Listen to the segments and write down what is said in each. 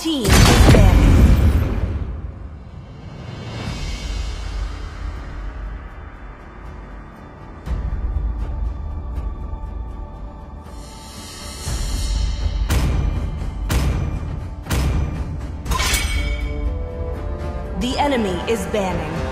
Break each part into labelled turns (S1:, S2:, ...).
S1: Team is banning. The enemy is banning.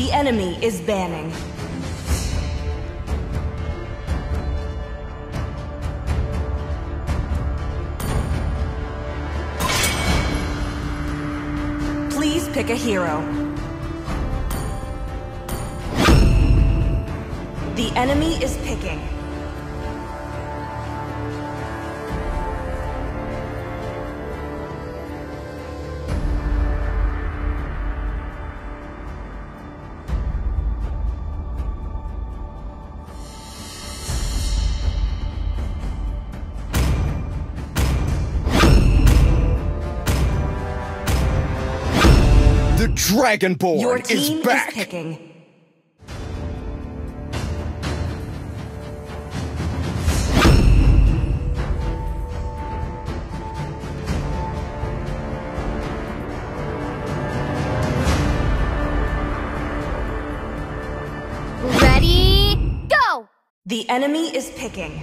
S1: The enemy is banning. Please pick a hero. The enemy is picking.
S2: Dragonborn
S1: Your
S2: is back!
S1: is picking.
S3: Ready, go!
S1: The enemy is picking.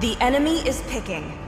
S1: The enemy is picking.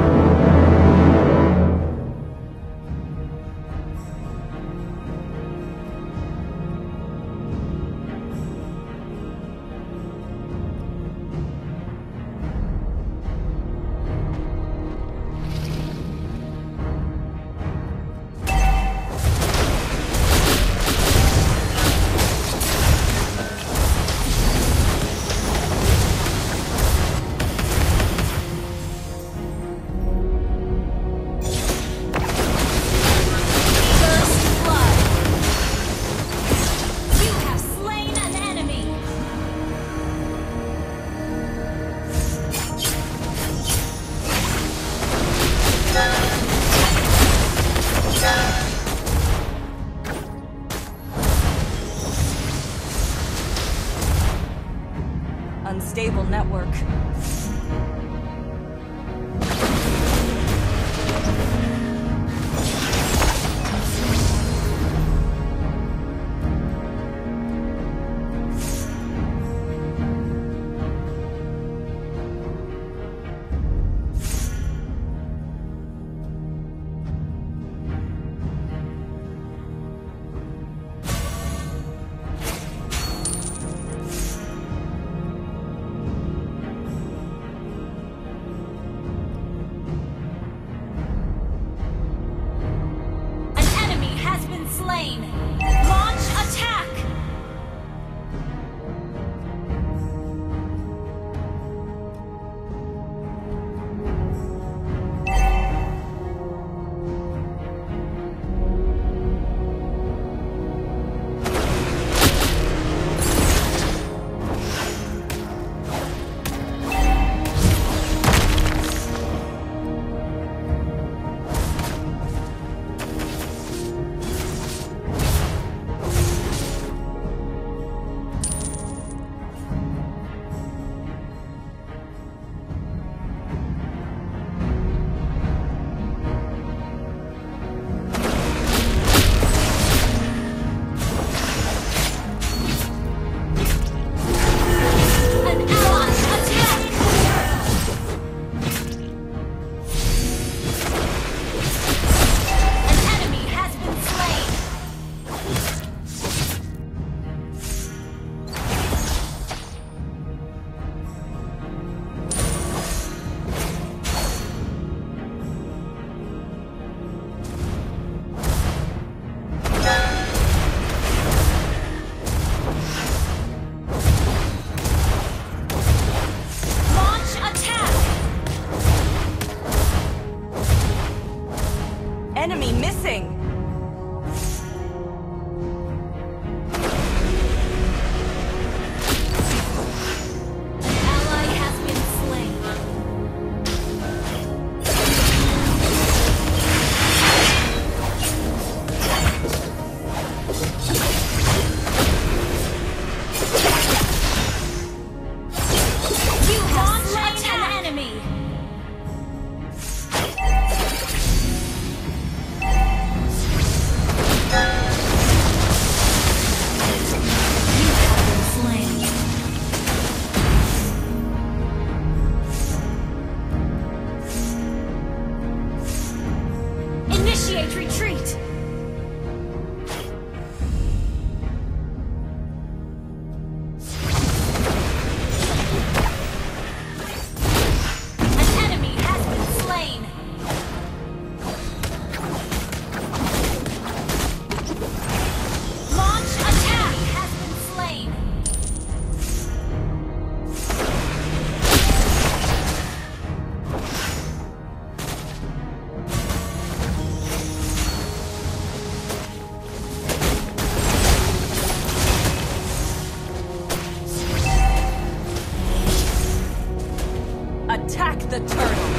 S4: The turtle.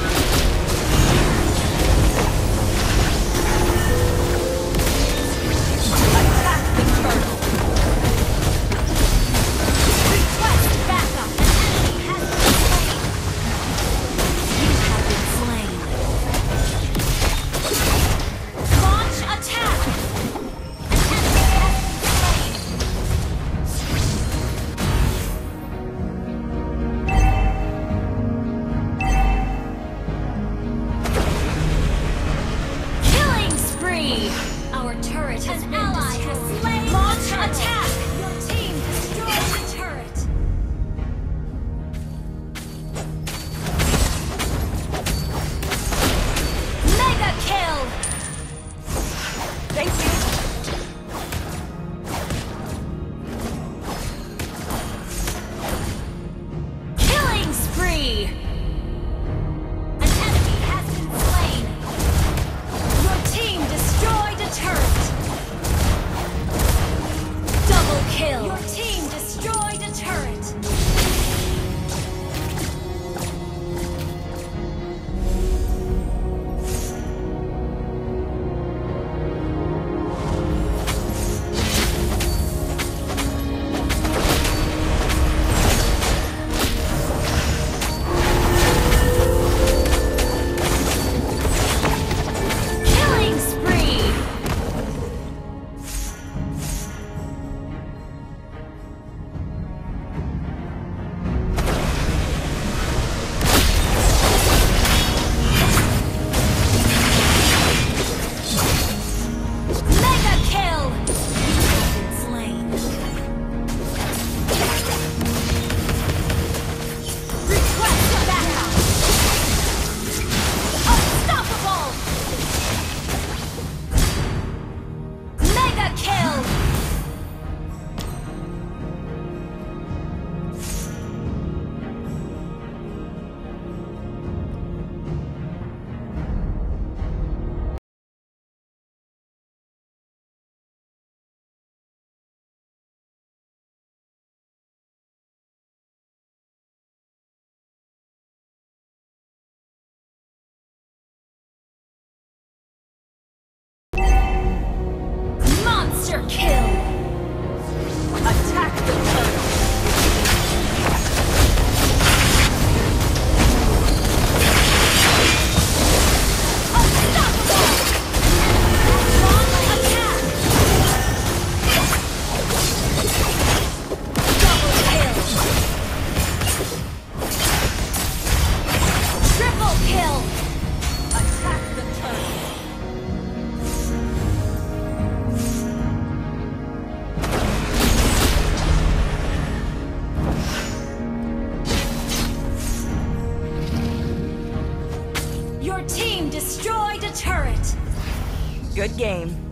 S1: Good game.